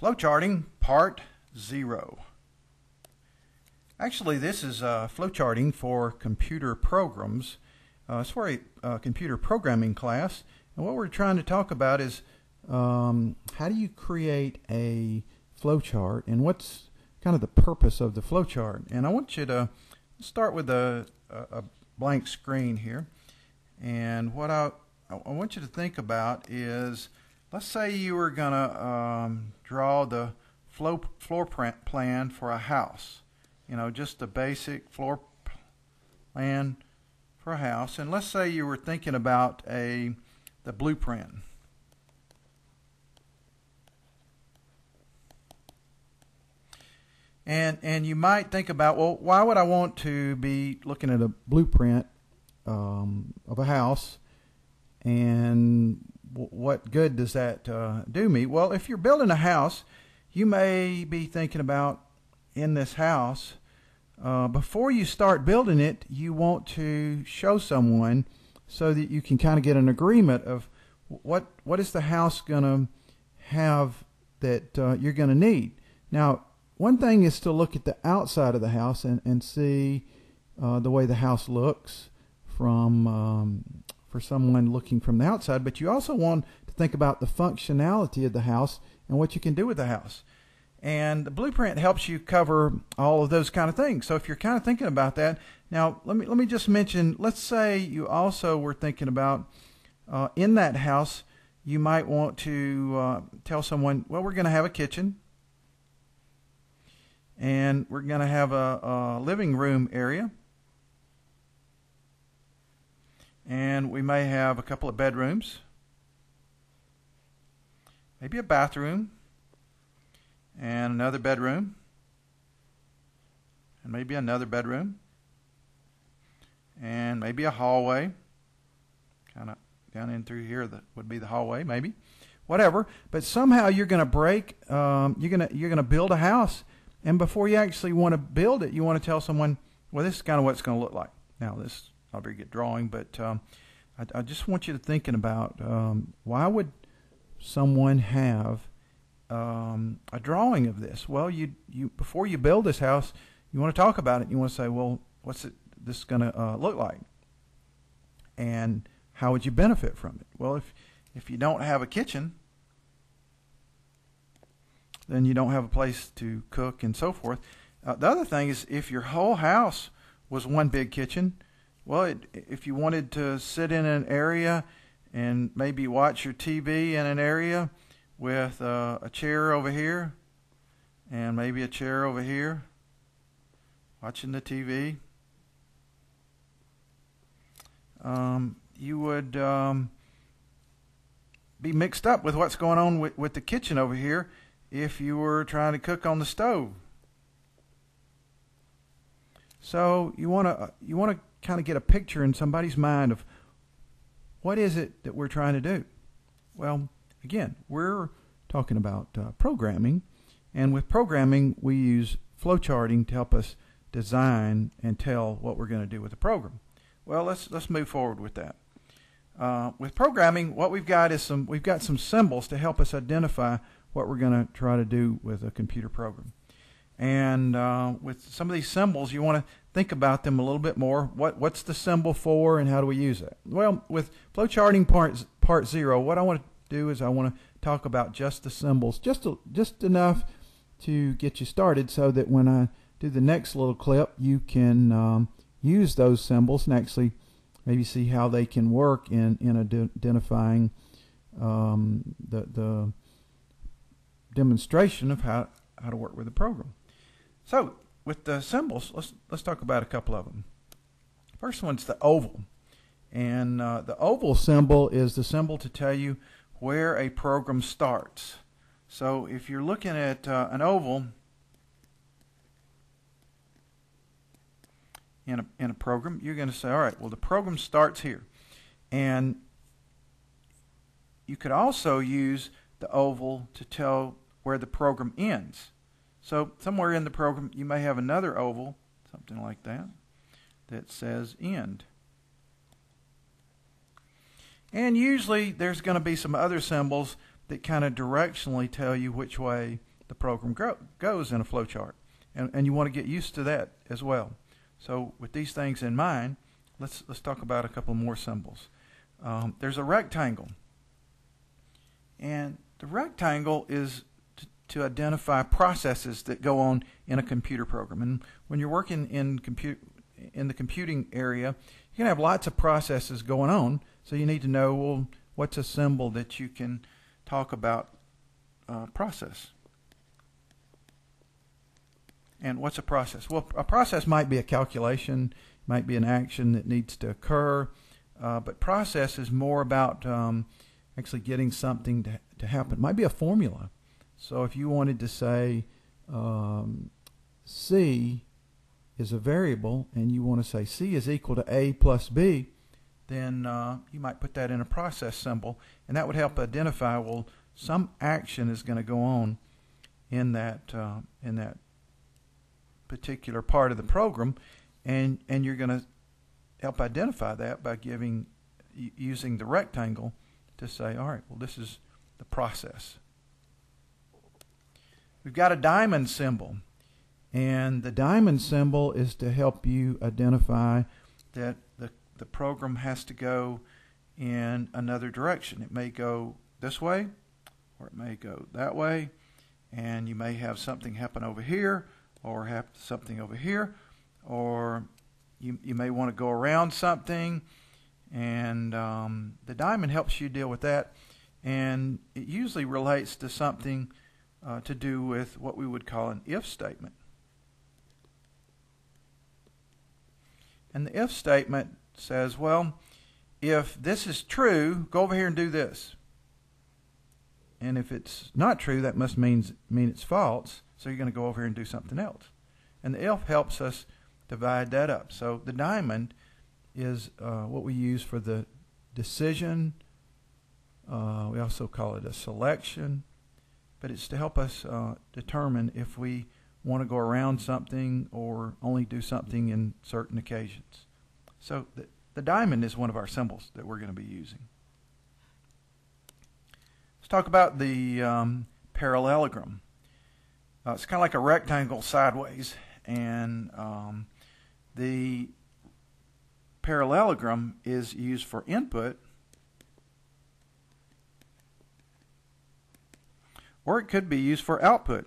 Flowcharting Part 0. Actually, this is uh, flowcharting for computer programs. Uh, it's for a uh, computer programming class. And what we're trying to talk about is um, how do you create a flowchart and what's kind of the purpose of the flowchart. And I want you to start with a, a, a blank screen here. And what I, I want you to think about is let's say you were going to um, draw the floor, plan for a house. You know, just the basic floor plan for a house. And let's say you were thinking about a the blueprint. And and you might think about, well, why would I want to be looking at a blueprint um, of a house, and what good does that uh, do me? Well, if you're building a house, you may be thinking about in this house uh, before you start building it, you want to show someone so that you can kind of get an agreement of what what is the house going to have that uh, you're going to need. Now, one thing is to look at the outside of the house and, and see uh, the way the house looks from um, for someone looking from the outside, but you also want to think about the functionality of the house and what you can do with the house. And the blueprint helps you cover all of those kind of things. So if you're kind of thinking about that, now let me let me just mention. Let's say you also were thinking about uh, in that house, you might want to uh, tell someone, well, we're going to have a kitchen, and we're going to have a, a living room area, and we may have a couple of bedrooms, maybe a bathroom. And another bedroom, and maybe another bedroom, and maybe a hallway, kind of down in through here that would be the hallway, maybe, whatever. But somehow you're going to break, um, you're going to you're going to build a house, and before you actually want to build it, you want to tell someone, well, this is kind of what it's going to look like. Now, this is not very good drawing, but um, I, I, just want you to thinking about um, why would someone have um, a drawing of this. Well, you you before you build this house, you want to talk about it. You want to say, well, what's it this going to uh, look like, and how would you benefit from it? Well, if if you don't have a kitchen, then you don't have a place to cook and so forth. Uh, the other thing is if your whole house was one big kitchen, well, it, if you wanted to sit in an area and maybe watch your TV in an area with uh, a chair over here and maybe a chair over here watching the TV. Um, you would um, be mixed up with what's going on with, with the kitchen over here if you were trying to cook on the stove. So you want to you want to kind of get a picture in somebody's mind of what is it that we're trying to do. Well, Again, we're talking about uh, programming, and with programming, we use flowcharting to help us design and tell what we're going to do with the program. Well, let's let's move forward with that. Uh, with programming, what we've got is some we've got some symbols to help us identify what we're going to try to do with a computer program. And uh, with some of these symbols, you want to think about them a little bit more. What what's the symbol for, and how do we use it? Well, with flowcharting part part zero, what I want to do is I want to talk about just the symbols, just a, just enough to get you started, so that when I do the next little clip, you can um, use those symbols and actually maybe see how they can work in in identifying um, the the demonstration of how how to work with the program. So with the symbols, let's let's talk about a couple of them. First one's the oval, and uh, the oval symbol is the symbol to tell you where a program starts. So if you're looking at uh, an oval in a, in a program, you're going to say, all right, well, the program starts here. And you could also use the oval to tell where the program ends. So somewhere in the program, you may have another oval, something like that, that says end. And usually there's going to be some other symbols that kind of directionally tell you which way the program go, goes in a flowchart. And, and you want to get used to that as well. So with these things in mind, let's, let's talk about a couple more symbols. Um, there's a rectangle. And the rectangle is to, identify processes that go on in a computer program. And when you're working in compute in the computing area, you can have lots of processes going on. So you need to know well what's a symbol that you can talk about uh, process. And what's a process? Well, a process might be a calculation, might be an action that needs to occur, uh, but process is more about um, actually getting something to, to happen. It might be a formula. So if you wanted to say um, C is a variable and you want to say C is equal to A plus B, then uh, you might put that in a process symbol, and that would help identify well some action is going to go on in that uh, in that particular part of the program, and and you're going to help identify that by giving using the rectangle to say, all right, well this is the process. We've got a diamond symbol, and the diamond symbol is to help you identify that the the program has to go in another direction. It may go this way, or it may go that way, and you may have something happen over here, or have something over here, or you, you may want to go around something, and um, the diamond helps you deal with that, and it usually relates to something uh, to do with what we would call an if statement. And the if statement says, well, if this is true, go over here and do this. And if it's not true, that must means, mean it's false. So you're going to go over here and do something else. And the if helps us divide that up. So the diamond is uh, what we use for the decision. Uh, we also call it a selection. But it's to help us uh, determine if we want to go around something or only do something in certain occasions. So the, the diamond is one of our symbols that we're going to be using. Let's talk about the um, parallelogram. Uh, it's kind of like a rectangle sideways, and um, the parallelogram is used for input, or it could be used for output.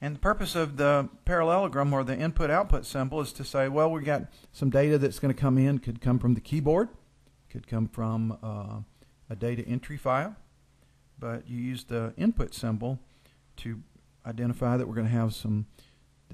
And the purpose of the parallelogram or the input output symbol is to say, well, we got some data that's going to come in, could come from the keyboard, could come from uh, a data entry file, but you use the input symbol to identify that we're going to have some,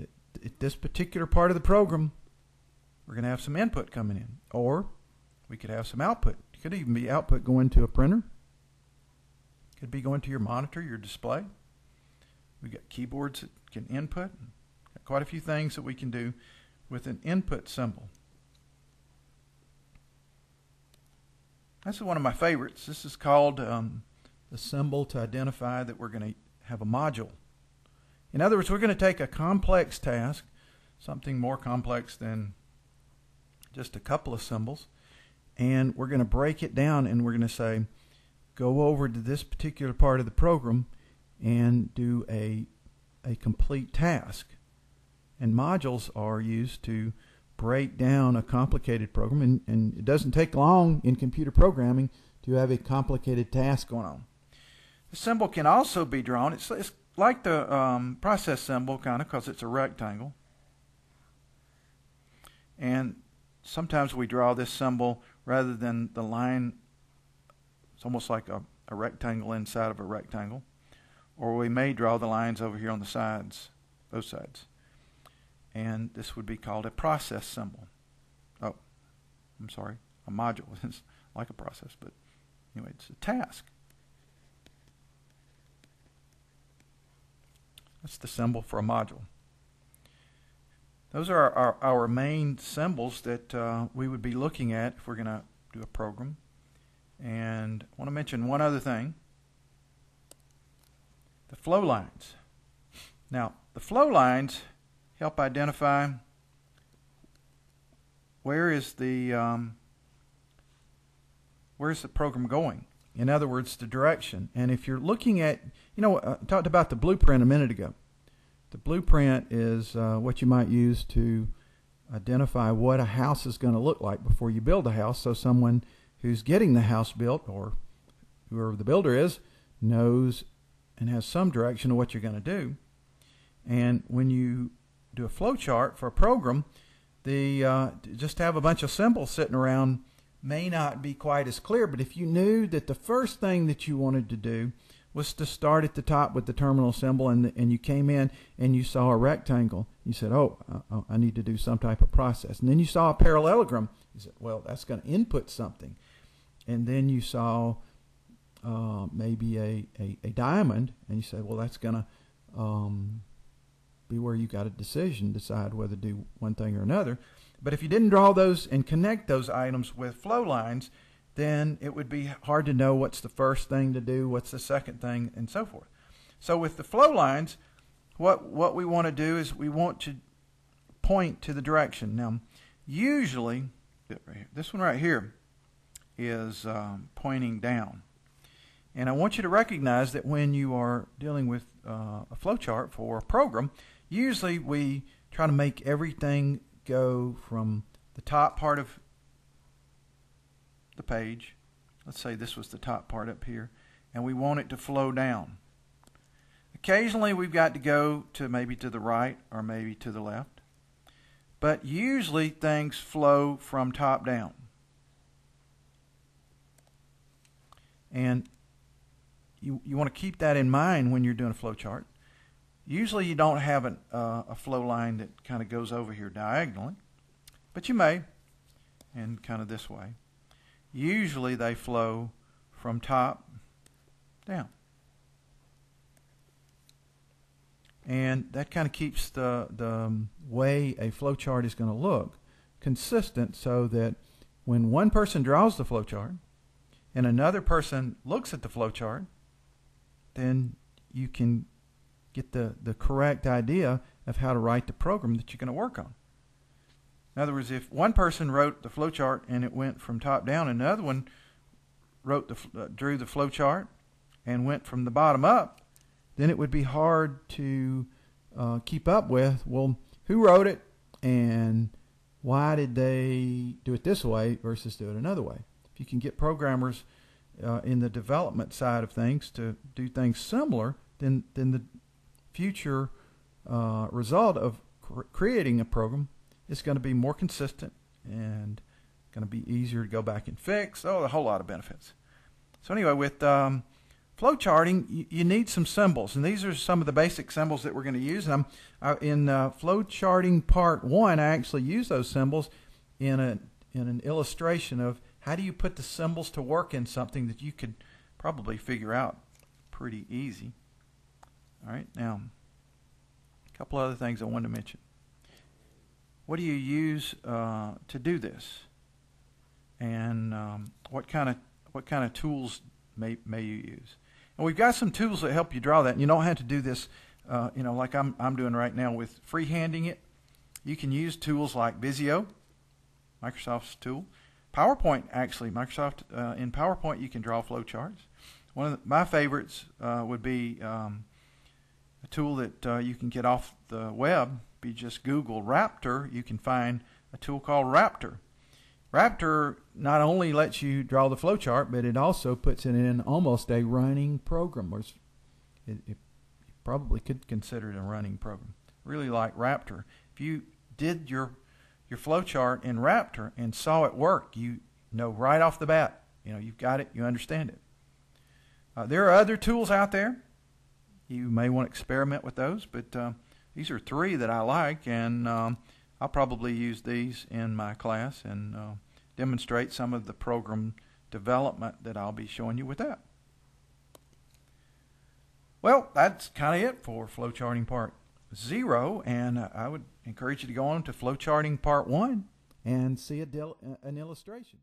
at this particular part of the program, we're going to have some input coming in. Or we could have some output. It could even be output going to a printer. It Could be going to your monitor, your display. We've got keyboards that can input. Got quite a few things that we can do with an input symbol. This is one of my favorites. This is called um, the symbol to identify that we're going to have a module. In other words, we're going to take a complex task, something more complex than just a couple of symbols, and we're going to break it down and we're going to say, go over to this particular part of the program and do a, a complete task. And modules are used to break down a complicated program, and, and it doesn't take long in computer programming to have a complicated task going on. The symbol can also be drawn. It's, it's like the um, process symbol, kind of, because it's a rectangle. And sometimes we draw this symbol rather than the line. It's almost like a, a rectangle inside of a rectangle or we may draw the lines over here on the sides, both sides. And this would be called a process symbol. Oh, I'm sorry, a module. It's like a process, but anyway, it's a task. That's the symbol for a module. Those are our, our, our main symbols that uh, we would be looking at if we're going to do a program. And I want to mention one other thing the flow lines. Now, the flow lines help identify where is the um, where's the program going? In other words, the direction. And if you're looking at, you know, I talked about the blueprint a minute ago. The blueprint is uh, what you might use to identify what a house is going to look like before you build a house so someone who's getting the house built or whoever the builder is knows and has some direction of what you're going to do. And when you do a flow chart for a program, the uh, just have a bunch of symbols sitting around may not be quite as clear. But if you knew that the first thing that you wanted to do was to start at the top with the terminal symbol, and and you came in and you saw a rectangle, you said, "Oh, I, I need to do some type of process." And then you saw a parallelogram. You said, "Well, that's going to input something." And then you saw uh, maybe a, a, a, diamond, and you said, "Well, that's going to um, be where you got a decision, decide whether to do one thing or another." But if you didn't draw those and connect those items with flow lines, then it would be hard to know what's the first thing to do, what's the second thing, and so forth. So with the flow lines, what what we want to do is we want to point to the direction. Now, usually, this one right here is um, pointing down. And I want you to recognize that when you are dealing with uh, a flow chart for a program, usually we try to make everything go from the top part of the page. Let's say this was the top part up here, and we want it to flow down. Occasionally we've got to go to maybe to the right or maybe to the left. But usually things flow from top down. And you, you want to keep that in mind when you're doing a flow chart. Usually you don't have an, uh, a flow line that kind of goes over here diagonally, but you may, and kind of this way. Usually they flow from top down. And that kind of keeps the, the um, way a flow chart is going to look consistent so that when one person draws the flow chart and another person looks at the flow chart, then you can get the, the correct idea of how to write the program that you're going to work on. In other words, if one person wrote the flowchart and it went from top down, another one wrote the uh, drew the flowchart and went from the bottom up, then it would be hard to uh, keep up with. Well, who wrote it, and why did they do it this way versus do it another way? If you can get programmers uh, in the development side of things to do things similar, then then the future uh, result of cr- creating a program is going to be more consistent and going to be easier to go back and fix. Oh, a whole lot of benefits. So anyway, with um, flow charting, you, you, need some symbols, and these are some of the basic symbols that we're going to use. And I'm, uh, in uh, flow charting part one, I actually use those symbols in a in an illustration of how do you put the symbols to work in something that you could probably figure out pretty easy. All right, now, a couple other things I wanted to mention. What do you use uh, to do this? And um, what kind of what kind of tools may may you use? And we've got some tools that help you draw that. And you don't have to do this, uh, you know, like I'm I'm doing right now with freehanding it. You can use tools like Visio, Microsoft's tool. PowerPoint actually, Microsoft uh, in PowerPoint you can draw flowcharts. One of the, my favorites uh, would be um, a tool that uh, you can get off the web. You just Google Raptor, you can find a tool called Raptor. Raptor not only lets you draw the flowchart, but it also puts it in almost a running program. Or it, it, probably could consider it a running program. Really like Raptor. If you did your your flowchart in Raptor and saw it work, you know right off the bat, you know you've got it, you understand it. Uh, there are other tools out there you may want to experiment with those, but uh, these are three that I like, and um, I'll probably use these in my class and uh, demonstrate some of the program development that I'll be showing you with that. Well, that's kind of it for flowcharting part zero, and I would encourage you to go on to flowcharting part one and see a an illustration.